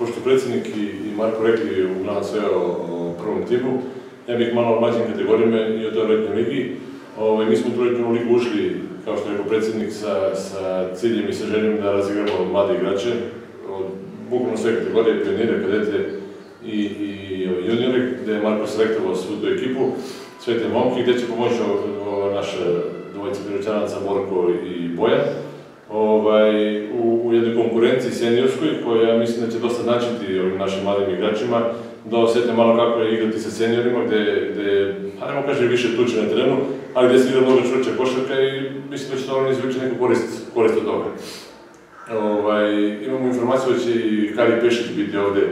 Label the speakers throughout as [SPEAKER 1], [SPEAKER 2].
[SPEAKER 1] pošto predsjednik i, Marko rekli uglavnom sve o, prvom timu, ja bih malo o mlađim kategorijama i o toj letnjoj ligi. Ovaj, mi smo u tu letnju ligu ušli, kao što je rekao predsjednik, sa, sa ciljem i sa željom da razigramo mlade igrače, od bukvalno sve kategorije, pionire, kadete i, i juniore, gdje je Marko selektovao svu tu ekipu, sve te momke, gdje će pomoći naše dvojice piroćanaca Morko i Bojan. Ovaj, u, u jednoj konkurenciji seniorskoj, koja mislim da će dosta značiti ovim našim mladim igračima, da osjete malo kako je igrati sa seniorima, gdje, gdje hajmo kaže, više tuče na terenu, ali gdje se igra mnogo čvrća košarka i mislim da će to oni izvući neku korist, korist od toga. Ovaj, imamo informaciju da će i Kari Pešić biti ovdje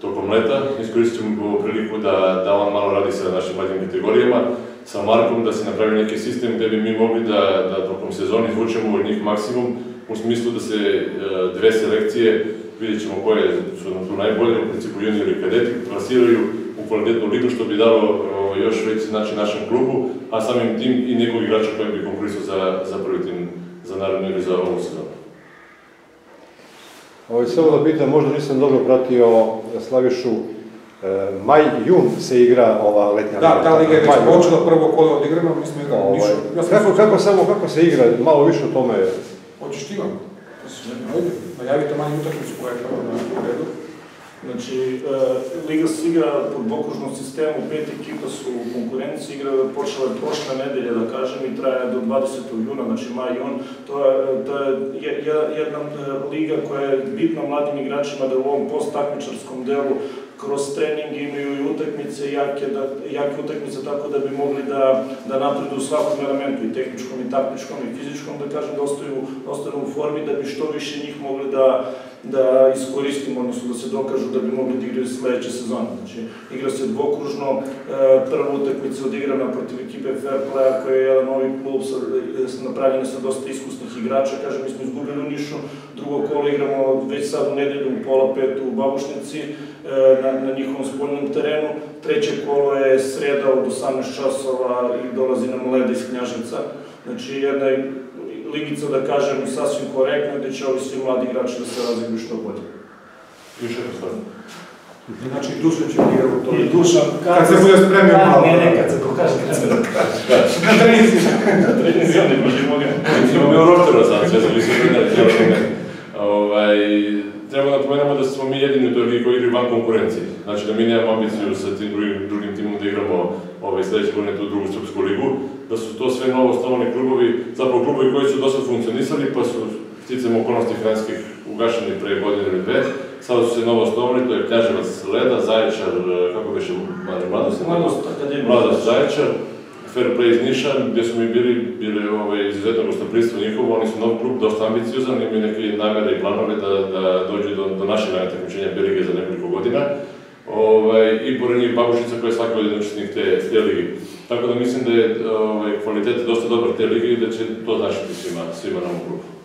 [SPEAKER 1] tokom leta. Iskoristit ćemo priliku da, da on malo radi sa našim mlađim kategorijama, sa Markom, da se napravi neki sistem gdje bi mi mogli da, da tokom sezoni izvučemo od njih maksimum, u smislu da se e, dve selekcije, vidjet ćemo koje su nam tu najbolje, u principu juniori i kadeti, plasiraju u kvalitetnu ligu, što bi dalo još veći znači našem klubu, a samim tim i nekog igrača koji bi konkurisao za, za prvi tim za narodnu ili za ovu sezonu.
[SPEAKER 2] Ovo, samo da pitam, možda nisam dobro pratio Slavišu, мај јун се игра ова летња
[SPEAKER 3] да, лига. Да, таа лига е почела прво коло одиграно, ми сме играли
[SPEAKER 2] ништо. Како како само како се игра, мало више о томе.
[SPEAKER 3] Hoćeš ti vam? Ajde, najavite manju utakmicu koja je prvo na redu. Значи, Лига се игра по двокружно систему, пет екипа су у конкуренција, игра почела прошла недела да кажем, и трае до 20. јуна, значи мај јун. Тоа е, е една лига која е битна младим играчима да во овом посттакмичарском делу kroz trening imaju i utakmice, jake, da, jake utakmice tako da bi mogli da, da napredu u svakom elementu, i tehničkom, i taktičkom, i fizičkom, da kažem, da ostaju, da u formi, da bi što više njih mogli da, da iskoristimo, odnosno da se dokažu da bi mogli da igraju sljedeće sezone. Znači, igra se dvokružno, e, prva utakmica odigrana protiv ekipe Fairplaya koja je jedan novi klub sa, napravljena sa dosta iskusnih igrača, kažem, mi smo izgubili u Nišu, drugo kolo igramo već sad u nedelju u pola pet u Babušnici, e, na, na njihovom spoljnom terenu, treće kolo je sreda od 18 časova i dolazi nam leda iz Knjaževca, znači jedna ligica, da kažem, sasvim korektno, gdje će ovi svi mladi igrači da se razviju što bolje.
[SPEAKER 1] Još jedno stvar.
[SPEAKER 3] Znači, Dušan će igrati u to.
[SPEAKER 4] I Dušan,
[SPEAKER 3] kad, se bude spremio malo.
[SPEAKER 4] Ne, ne, kad se pokaže, kad se dokaže.
[SPEAKER 3] Na trenizi.
[SPEAKER 1] Na trenizi, oni možda mogu. Imamo mi u roteru sad, sve sam mislim da Ovaj, treba napomenemo da smo mi jedini u toj ligi koji igraju van konkurencije. Znači da mi nemamo ambiciju sa tim drugim, drugim timom da igramo ovaj, sljedeće godine tu drugu srpsku ligu, da su to sve novo osnovani klubovi, zapravo klubovi koji su dosta funkcionisali, pa su sticam okolnosti finanskih ugašeni pre godine ili dve. Sada su se novo osnovani, to je Knjaževac Leda, Zaječar, kako biše, Mladost,
[SPEAKER 4] Mladost,
[SPEAKER 1] Mladost Zaječar, Fair Play iz Niša, gdje smo mi bili, bili ovaj, izuzetno gostoprijstvo njihovo, oni su nov klub, dosta ambiciozan, imaju neke namere i planove da, da dođu do, do našeg takmičenja Belige za nekoliko godina. Ovaj, I pored njih Babušica koja je svaki godin te, te ligi. Tako da mislim da je ovaj, kvalitet dosta dobar te ligi i da će to značiti svima, svima nam u klubu.